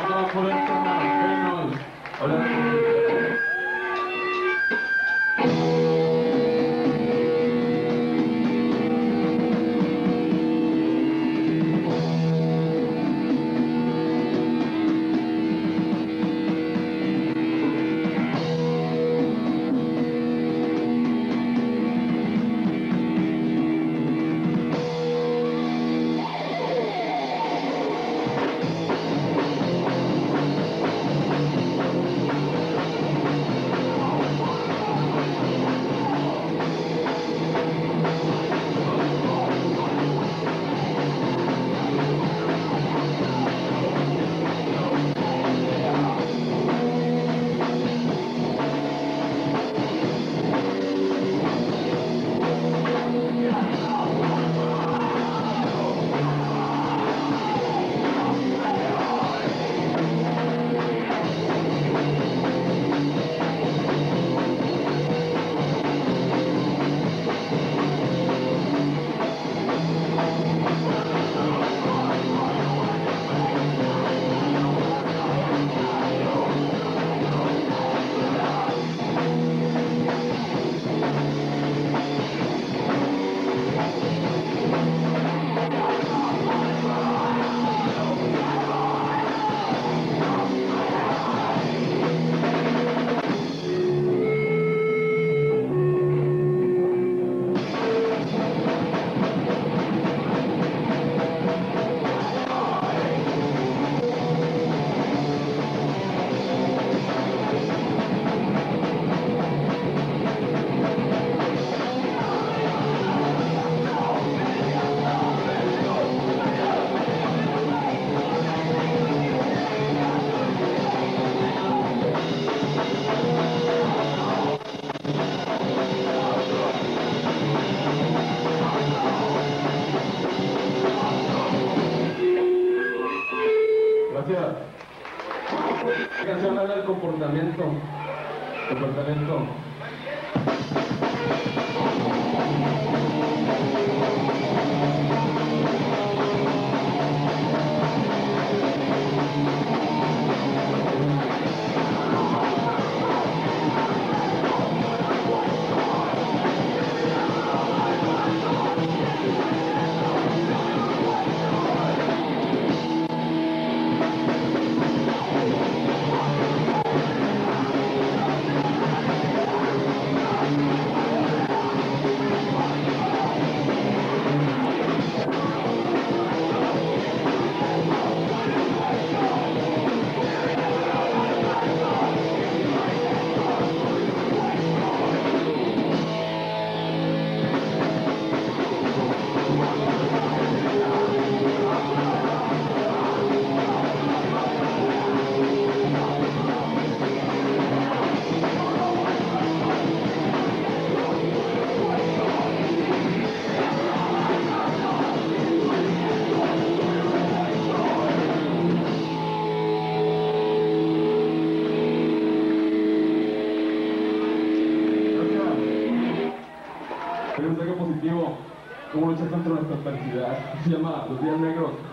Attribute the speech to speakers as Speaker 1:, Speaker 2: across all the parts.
Speaker 1: although Corinthians are famous Olympic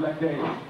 Speaker 1: daqueles.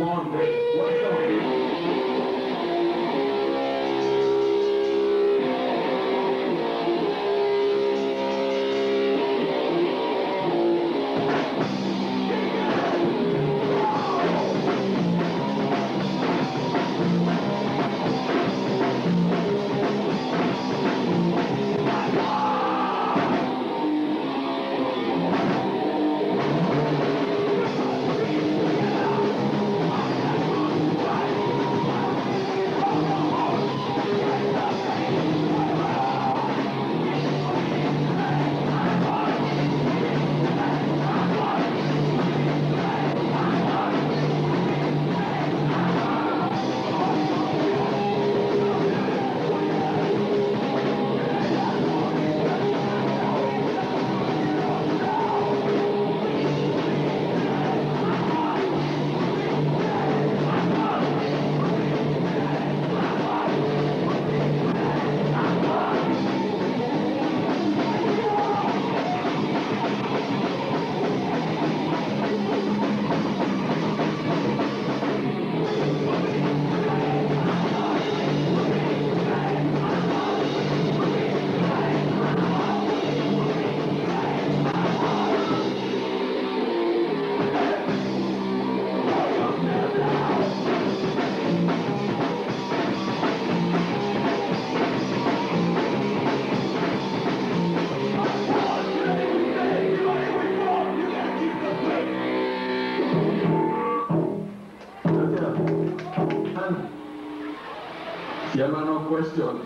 Speaker 1: longer. Llama No Questions.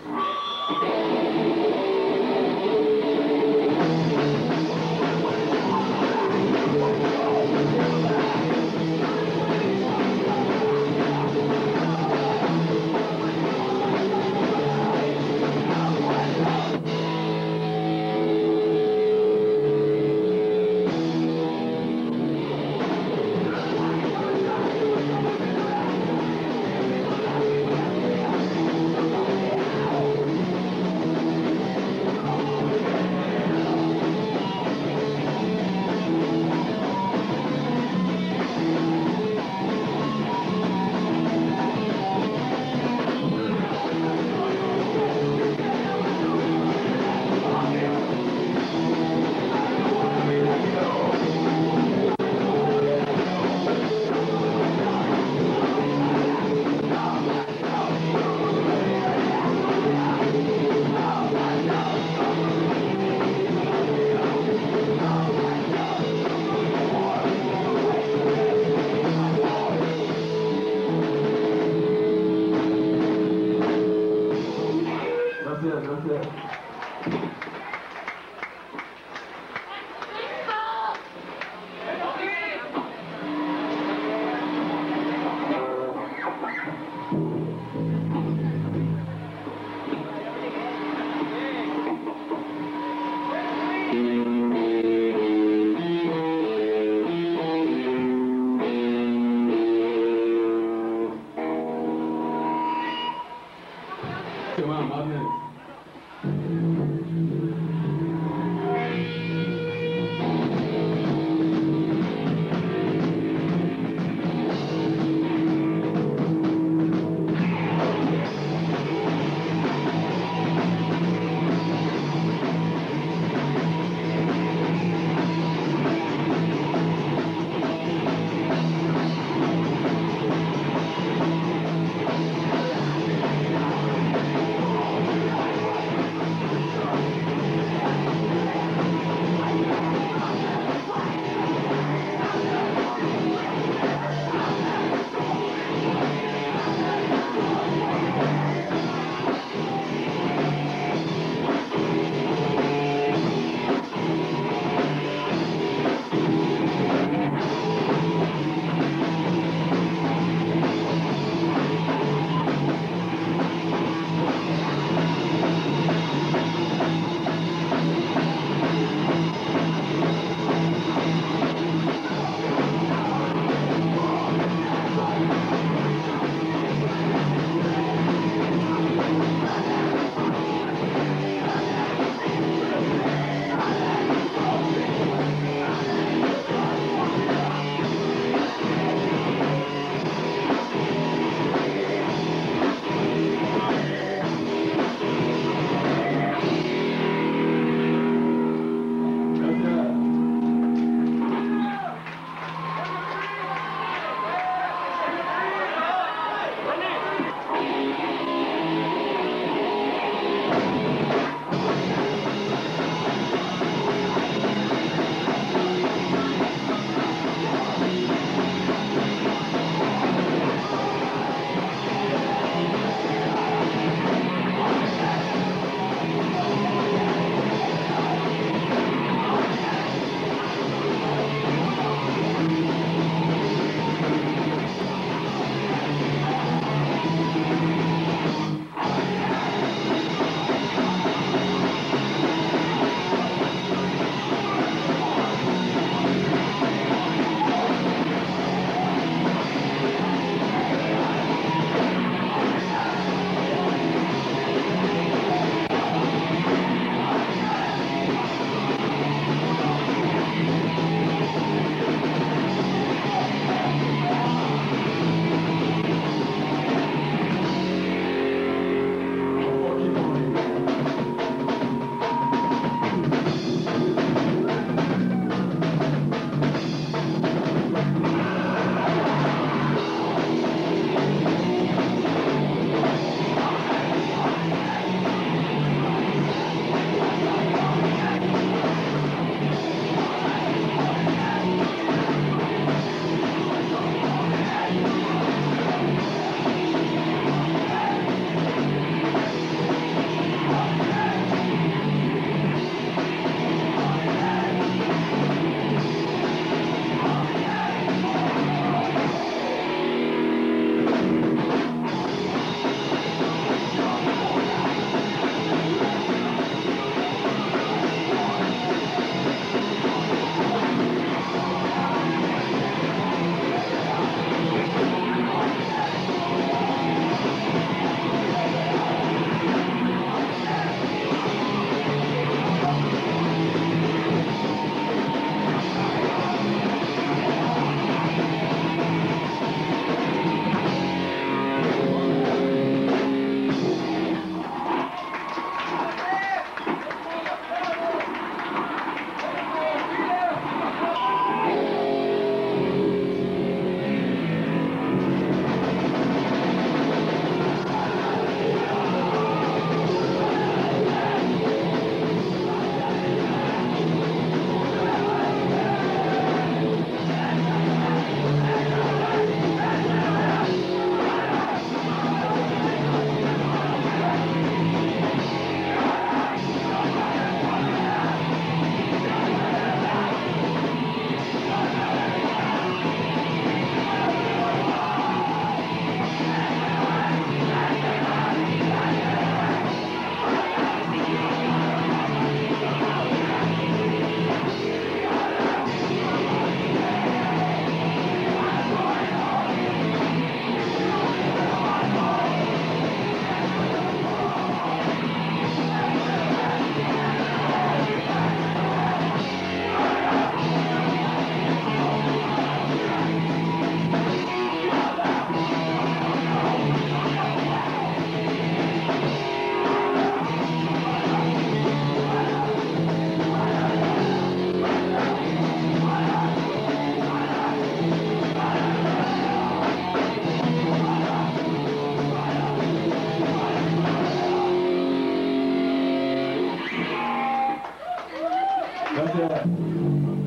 Speaker 1: 谢谢.